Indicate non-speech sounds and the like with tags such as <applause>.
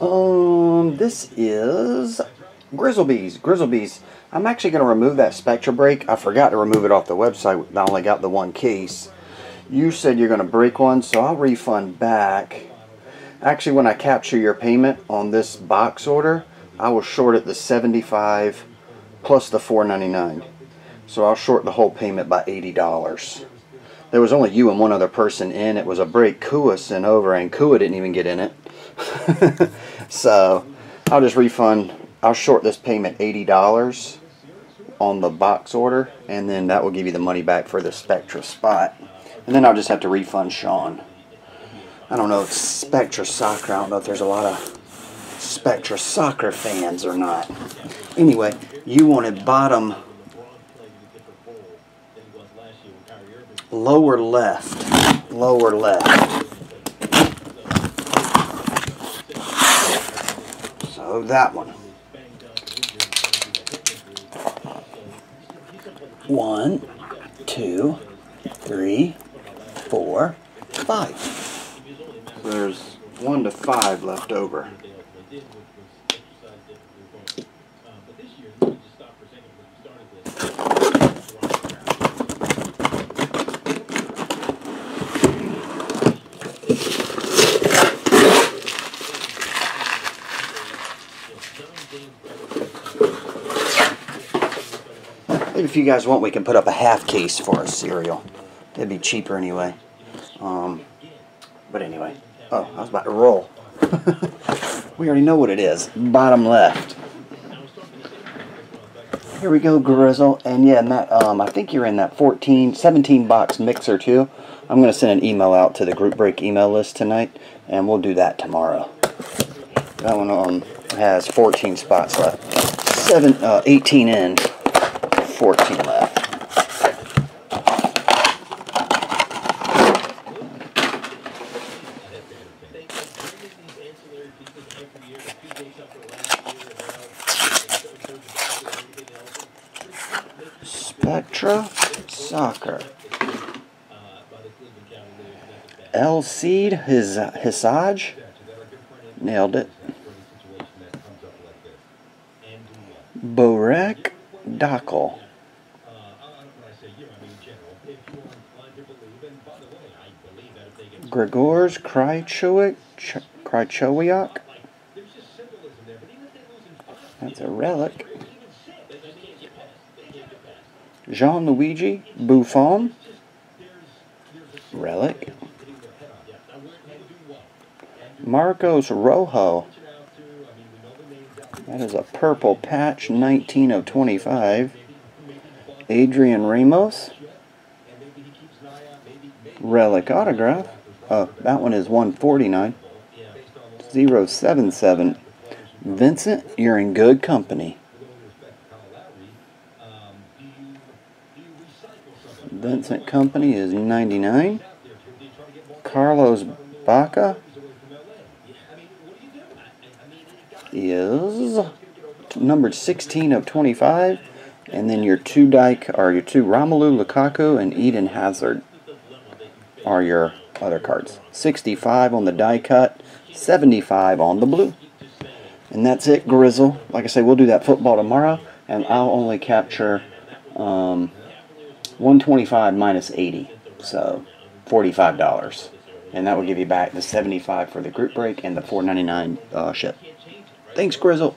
Um, this is Grizzlebees. Grizzlebees. I'm actually going to remove that Spectra break. I forgot to remove it off the website. I only got the one case. You said you're going to break one, so I'll refund back. Actually, when I capture your payment on this box order, I will short it the 75 plus the 4.99. So I'll short the whole payment by $80. There was only you and one other person in. It was a break Kua sent over, and Kua didn't even get in it. <laughs> so I'll just refund. I'll short this payment $80 on the box order, and then that will give you the money back for the Spectra spot. And then I'll just have to refund Sean. I don't know if Spectra Soccer, I don't know if there's a lot of Spectra Soccer fans or not. Anyway, you wanted bottom lower left. Lower left. So that one. One, two, three, four, five. There's one to five left over. If you guys want, we can put up a half case for a serial. It'd be cheaper anyway. Um, but anyway. Oh, I was about to roll. <laughs> we already know what it is. Bottom left. Here we go, Grizzle. And yeah, Matt, um, I think you're in that 14, 17 box mixer too. I'm going to send an email out to the group break email list tonight, and we'll do that tomorrow. That one um, has 14 spots left. Seven, uh, 18 in. 14 left. Spectra Soccer. El Cid, his Hisage. Nailed it. Borek Dockal. Grzegorz Krychowiak. Krychowiak. That's a relic. Gianluigi Buffon. Relic. Marcos Rojo. That is a purple patch, 19 of 25. Adrian Ramos. Relic autograph. Oh, that one is 149. 077. Vincent, you're in good company. Vincent Kompany is 99. Carlos Bacca is numbered 16 of 25. And then your two die are your two Romelu Lukaku and Eden Hazard are your other cards. 65 on the die cut, 75 on the blue. And that's it, Grizzle. Like I say, we'll do that football tomorrow, and I'll only capture um, 125 minus 80, so $45. And that will give you back the 75 for the group break and the 499 uh, ship. Thanks, Grizzle.